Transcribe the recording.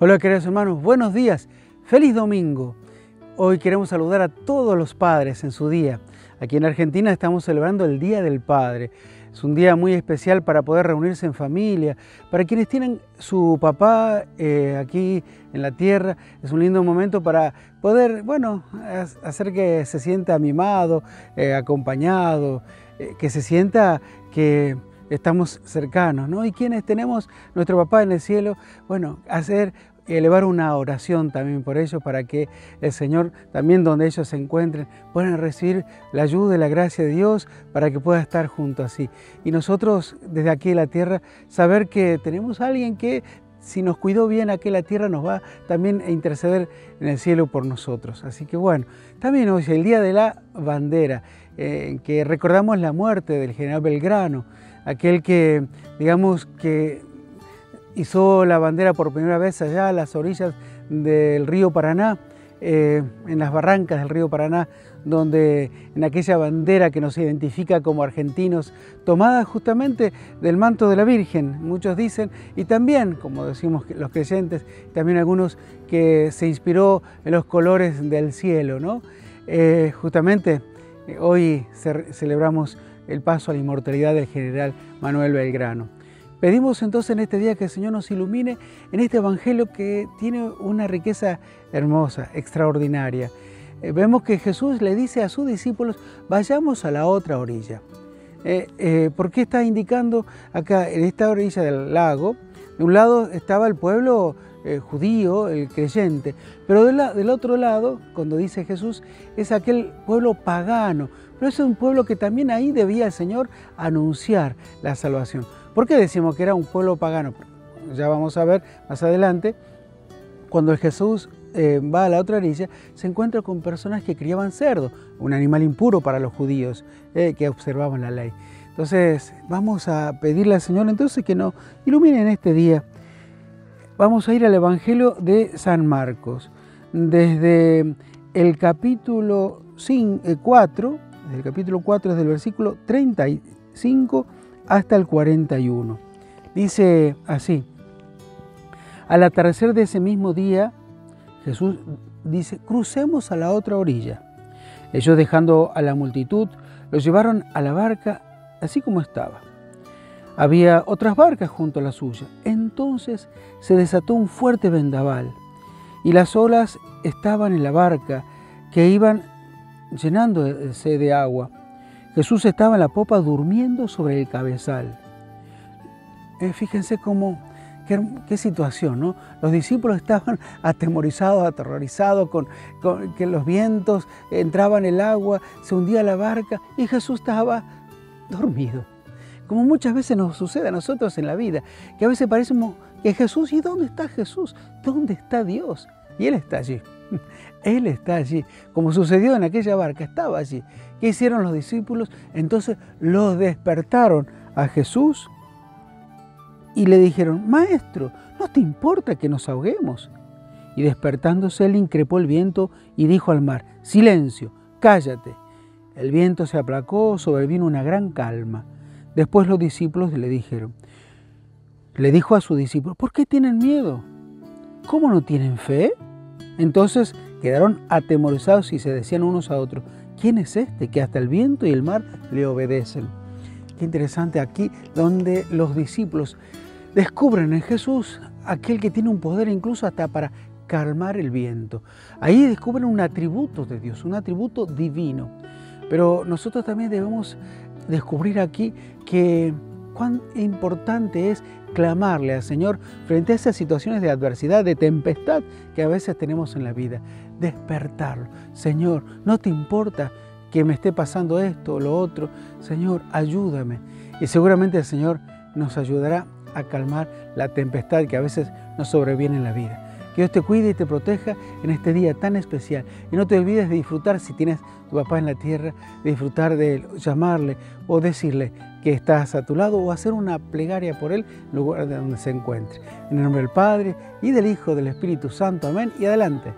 Hola queridos hermanos, buenos días, feliz domingo. Hoy queremos saludar a todos los padres en su día. Aquí en Argentina estamos celebrando el Día del Padre. Es un día muy especial para poder reunirse en familia. Para quienes tienen su papá eh, aquí en la tierra, es un lindo momento para poder, bueno, hacer que se sienta mimado, eh, acompañado, eh, que se sienta que estamos cercanos, ¿no? Y quienes tenemos nuestro papá en el cielo, bueno, hacer elevar una oración también por ellos para que el Señor, también donde ellos se encuentren, puedan recibir la ayuda y la gracia de Dios para que pueda estar junto así. Y nosotros desde aquí en la tierra, saber que tenemos a alguien que si nos cuidó bien aquí en la tierra nos va también a interceder en el cielo por nosotros. Así que bueno, también hoy el Día de la Bandera, eh, que recordamos la muerte del general Belgrano, aquel que, digamos, que hizo la bandera por primera vez allá a las orillas del río Paraná, eh, en las barrancas del río Paraná, donde en aquella bandera que nos identifica como argentinos, tomada justamente del manto de la Virgen, muchos dicen, y también, como decimos los creyentes, también algunos que se inspiró en los colores del cielo, ¿no? Eh, justamente eh, hoy celebramos el paso a la inmortalidad del general Manuel Belgrano. Pedimos entonces en este día que el Señor nos ilumine en este Evangelio que tiene una riqueza hermosa, extraordinaria. Eh, vemos que Jesús le dice a sus discípulos, vayamos a la otra orilla. Eh, eh, ¿Por qué está indicando acá, en esta orilla del lago? De un lado estaba el pueblo judío, el creyente, pero del otro lado, cuando dice Jesús, es aquel pueblo pagano, pero es un pueblo que también ahí debía el Señor anunciar la salvación. ¿Por qué decimos que era un pueblo pagano? Ya vamos a ver más adelante, cuando Jesús eh, va a la otra orilla, se encuentra con personas que criaban cerdo, un animal impuro para los judíos eh, que observaban la ley. Entonces, vamos a pedirle al Señor entonces que nos ilumine en este día. Vamos a ir al Evangelio de San Marcos, desde el capítulo 4, el capítulo 4 desde el versículo 35 hasta el 41. Dice así, al atardecer de ese mismo día, Jesús dice, crucemos a la otra orilla. Ellos dejando a la multitud, los llevaron a la barca así como estaba. Había otras barcas junto a la suya. Entonces se desató un fuerte vendaval y las olas estaban en la barca que iban llenándose de agua. Jesús estaba en la popa durmiendo sobre el cabezal. Eh, fíjense cómo, qué, situación, ¿no? Los discípulos estaban atemorizados, aterrorizados con, con, que los vientos entraban en el agua, se hundía la barca y Jesús estaba dormido. Como muchas veces nos sucede a nosotros en la vida, que a veces parecemos que Jesús, ¿y dónde está Jesús? ¿Dónde está Dios? Y Él está allí. Él está allí, como sucedió en aquella barca, estaba allí. ¿Qué hicieron los discípulos? Entonces los despertaron a Jesús y le dijeron, Maestro, ¿no te importa que nos ahoguemos? Y despertándose él increpó el viento y dijo al mar, Silencio, cállate. El viento se aplacó, sobrevino una gran calma. Después los discípulos le dijeron, le dijo a sus discípulos, ¿por qué tienen miedo? ¿Cómo no tienen fe? Entonces quedaron atemorizados y se decían unos a otros, ¿quién es este que hasta el viento y el mar le obedecen? Qué interesante aquí donde los discípulos descubren en Jesús aquel que tiene un poder incluso hasta para calmar el viento. Ahí descubren un atributo de Dios, un atributo divino. Pero nosotros también debemos descubrir aquí que cuán importante es clamarle al Señor frente a esas situaciones de adversidad, de tempestad que a veces tenemos en la vida. Despertarlo. Señor, no te importa que me esté pasando esto o lo otro. Señor, ayúdame. Y seguramente el Señor nos ayudará a calmar la tempestad que a veces nos sobreviene en la vida. Dios te cuide y te proteja en este día tan especial. Y no te olvides de disfrutar, si tienes tu papá en la tierra, de disfrutar de llamarle o decirle que estás a tu lado o hacer una plegaria por él en lugar de donde se encuentre. En el nombre del Padre y del Hijo, del Espíritu Santo. Amén. Y adelante.